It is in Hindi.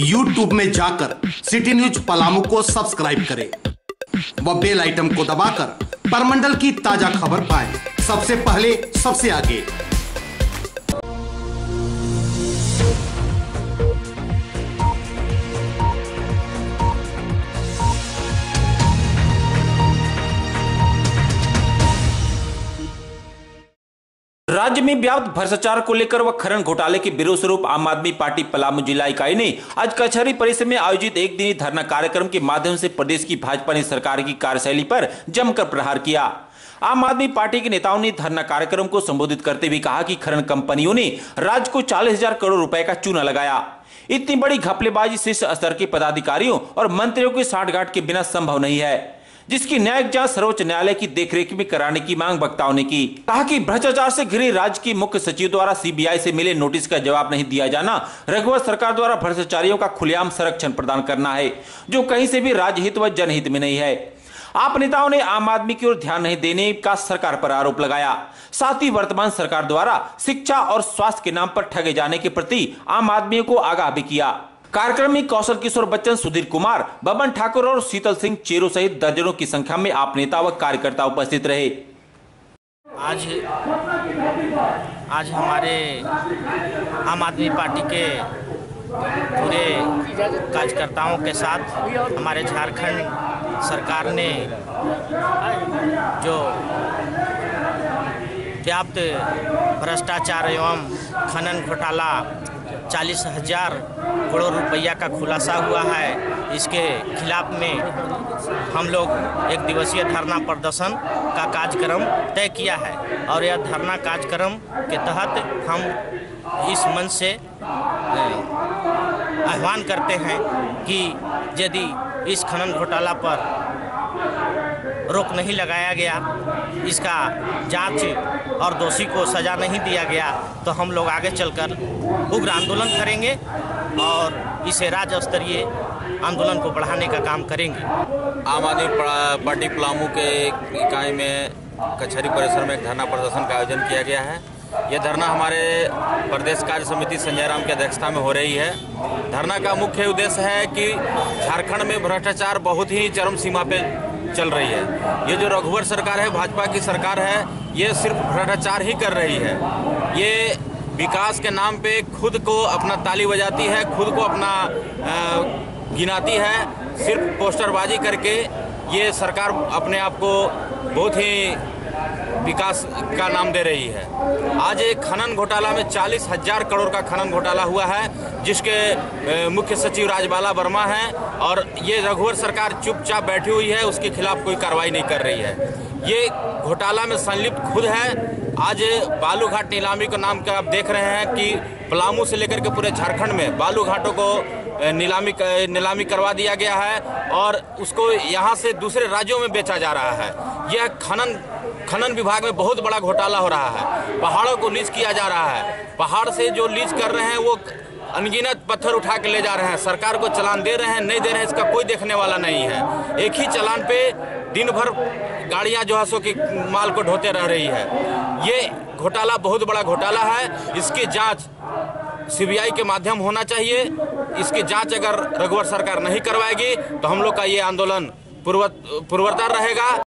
यूट्यूब में जाकर सिटी न्यूज़ पलामू को सब्सक्राइब करें। व बेल आइटम को दबाकर परमंडल की ताज़ा खबर पाएँ। सबसे पहले, सबसे आगे। राज्य में व्याप्त भ्रष्टाचार को लेकर व खनन घोटाले के विरोध स्वरूप आम आदमी पार्टी पलामू जिला इकाई ने आज कचहरी परिसर में आयोजित एक दिनी धरना कार्यक्रम के माध्यम से प्रदेश की भाजपा ने सरकार की कार्यशैली पर जमकर प्रहार किया। आम आदमी पार्टी के नेताओं ने धरना कार्यक्रम को संबोधित करते हुए कहा कि खनन कंपनियों ने राज्य को चालीस हज़ार करोड़ रुपए का चूना लगाया। इतनी बड़ी घपलेबाजी शीर्ष स्तर के पदाधिकारियों और मंत्रियों की साठगांठ के बिना संभव नहीं है। जिसकी न्यायिक जाँच सर्वोच्च न्यायालय की देखरेख में कराने की मांग वक्ताओं ने की। कहा कि भ्रष्टाचार से घिरे राज्य की मुख्य सचिव द्वारा सीबीआई से मिले नोटिस का जवाब नहीं दिया जाना रघुवर सरकार द्वारा भ्रष्टाचारियों का खुलेआम संरक्षण प्रदान करना है, जो कहीं से भी राज्य हित व जनहित में नहीं है। आप नेताओं ने आम आदमी की ओर ध्यान नहीं देने का सरकार पर आरोप लगाया। साथ ही वर्तमान सरकार द्वारा शिक्षा और स्वास्थ्य के नाम पर ठगे जाने के प्रति आम आदमी को आगाह भी किया। कार्यक्रम में कौशल किशोर बच्चन, सुधीर कुमार, बबन ठाकुर और शीतल सिंह चेरो सहित दर्जनों की संख्या में आप नेता व कार्यकर्ता उपस्थित रहे। आज आज हमारे आम आदमी पार्टी के पूरे कार्यकर्ताओं के साथ हमारे झारखंड सरकार ने जो व्याप्त भ्रष्टाचार एवं खनन घोटाला चालीस हज़ार करोड़ रुपया का खुलासा हुआ है। इसके खिलाफ में हम लोग एक दिवसीय धरना प्रदर्शन का कार्यक्रम तय किया है और यह धरना कार्यक्रम के तहत हम इस मंच से आह्वान करते हैं कि यदि इस खनन घोटाला पर रोक नहीं लगाया गया। इसका जाँच और दोषी को सजा नहीं दिया गया। तो हम लोग आगे चलकर उग्र आंदोलन करेंगे और इसे राज्य स्तरीय आंदोलन को बढ़ाने का काम करेंगे। आम आदमी पार्टी पलामू के इकाई में कचहरी परिसर में एक धरना प्रदर्शन का आयोजन किया गया है। यह धरना हमारे प्रदेश कार्य समिति संजय राम की अध्यक्षता में हो रही है। धरना का मुख्य उद्देश्य है कि झारखंड में भ्रष्टाचार बहुत ही चरम सीमा पे चल रही है। ये जो रघुवर सरकार है, भाजपा की सरकार है, ये सिर्फ़ भ्रष्टाचार ही कर रही है। ये विकास के नाम पे खुद को अपना ताली बजाती है, खुद को अपना गिनाती है। सिर्फ़ पोस्टरबाजी करके ये सरकार अपने आप को बहुत ही विकास का नाम दे रही है। आज एक खनन घोटाला में चालीस हज़ार करोड़ का खनन घोटाला हुआ है, जिसके मुख्य सचिव राजबाला वर्मा हैं और ये रघुवर सरकार चुपचाप बैठी हुई है, उसके खिलाफ कोई कार्रवाई नहीं कर रही है। ये घोटाला में संलिप्त खुद है। आज बालू घाट नीलामी के नाम का आप देख रहे हैं कि पलामू से लेकर के पूरे झारखंड में बालू घाटों को नीलामी नीलामी करवा दिया गया है और उसको यहाँ से दूसरे राज्यों में बेचा जा रहा है। यह खनन खनन विभाग में बहुत बड़ा घोटाला हो रहा है। पहाड़ों को लीज किया जा रहा है। पहाड़ से जो लीज कर रहे हैं वो अनगिनत पत्थर उठा के ले जा रहे हैं। सरकार को चलान दे रहे हैं, नहीं दे रहे हैं, इसका कोई देखने वाला नहीं है। एक ही चलान पे दिन भर गाड़ियाँ जो है सो कि माल को ढोते रह रही है। ये घोटाला, बहुत बड़ा घोटाला है। इसकी जाँच सीबीआई के माध्यम होना चाहिए। इसकी जाँच अगर रघुवर सरकार नहीं करवाएगी तो हम लोग का ये आंदोलन पूर्वतर रहेगा।